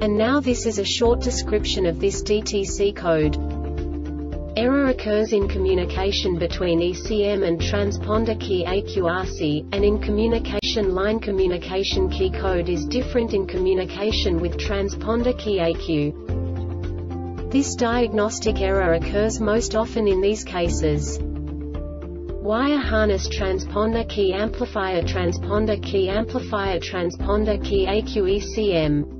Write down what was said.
And now this is a short description of this DTC code. Error occurs in communication between ECM and transponder key ECU assy, and in communication line communication key code is different in communication with transponder key ECU. This diagnostic error occurs most often in these cases. Wire harness transponder key amplifier transponder key amplifier transponder key ECU ECM